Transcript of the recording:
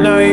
No.